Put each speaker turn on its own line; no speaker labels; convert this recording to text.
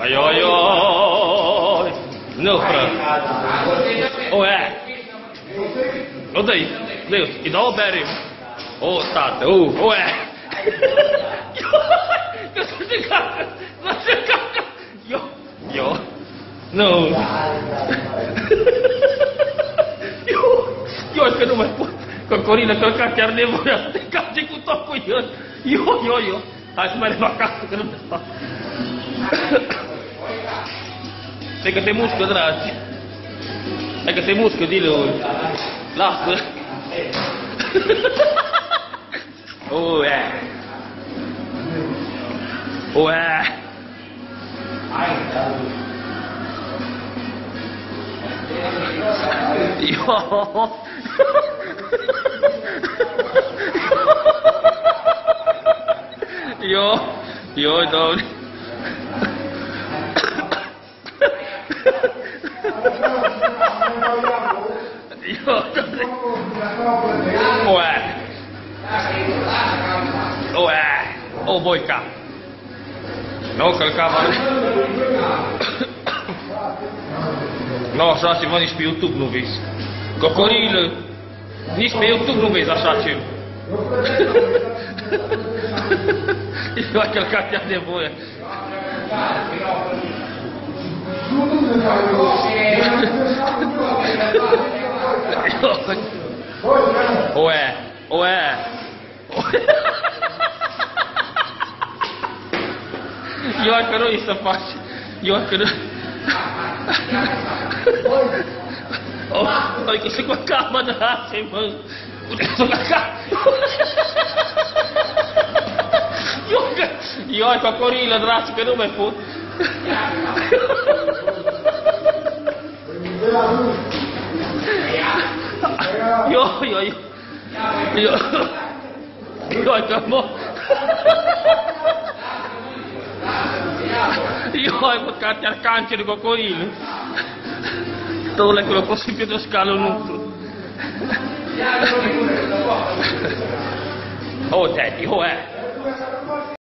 Ai, ai, ai. No, Fran. Oh, é. Oh, daí. Deus, e dá o Barry. Oh, tá. Oh, oh, é. Deus, você caga. Você caga. Yo, yo. No. Yo, que não vai pôr. Com a Corina, com a carteira de mulher. Tem que com o topo Yo, yo, yo. Ai, se vai levar a casa, que. Tem música atrás. Tem que ter música dele hoje. Lá. Oh, é. Oh, é. Yo. Yo, don't. Yo, Ué. Ué. Ô, boi cá. Não, calcava. Nossa, se van ići YouTube nu vezi. Cocorile. Nici pe YouTube nu vezi așa ceva. Eu aquele café de boia. Ué, ué. Eu acho que não isso. Eu acho que não. Oh, oi, kasi ko kama na si Mang. Udah so ka. Yo, Yoi, Cocorilla, Drastico, dove fu? Io, io, io. Io, io, cammo. Io ho buttati al cancro cocoino. Tu le quello così più scalo nudo. Oh, daddy, oh, eh.